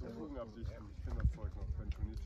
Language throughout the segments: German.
Wir gucken absichten. Ich kenne das Zeug noch, Bentonit.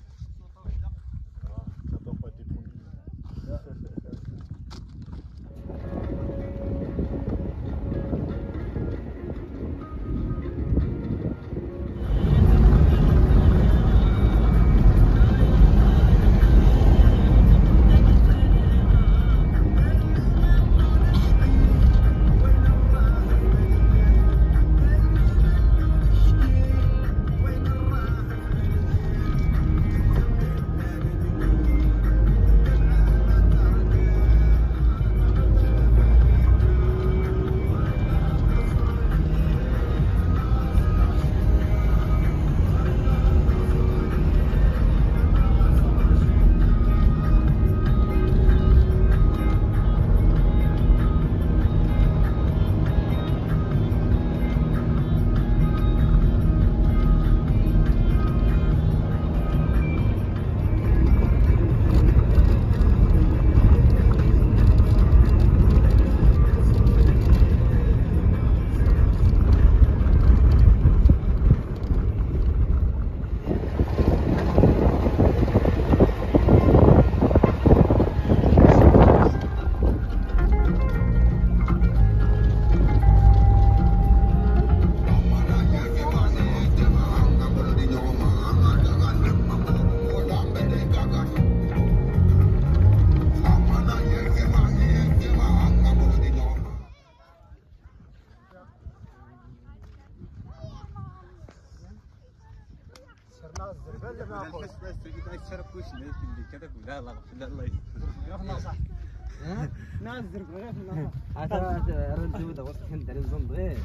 رنتو وسط هند على الزنبغي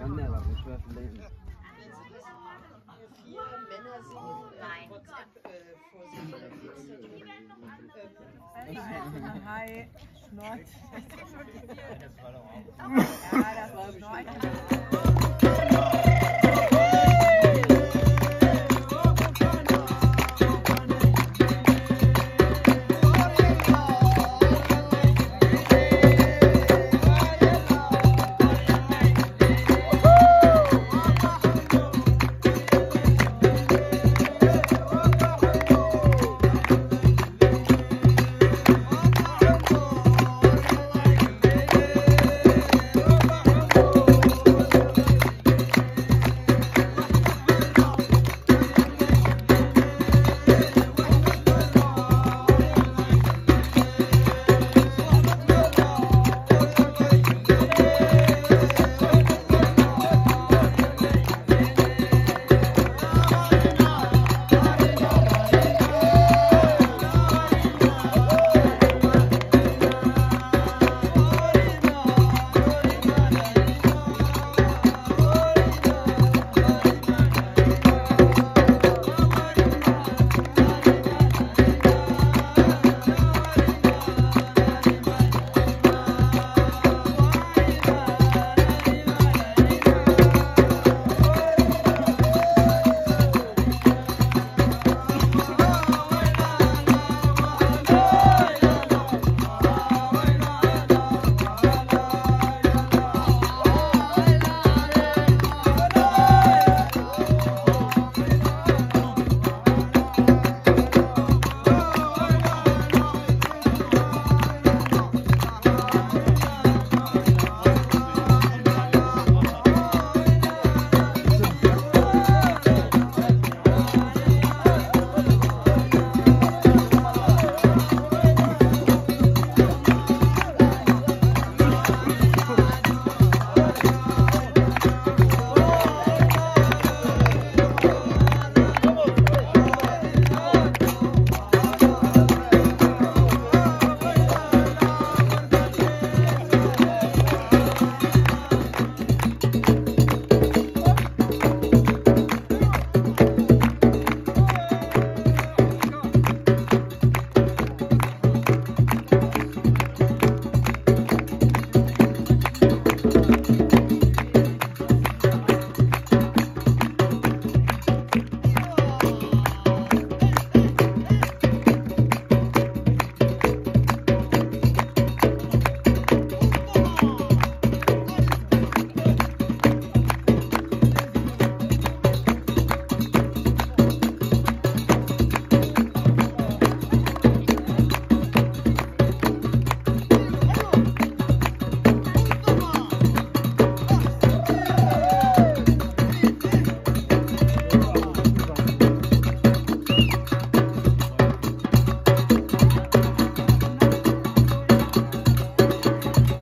غنى لها شويه في الليل vier Männer singen Nein. Äh, vor sich. Hi, Schnort. Ja, das war Schnort.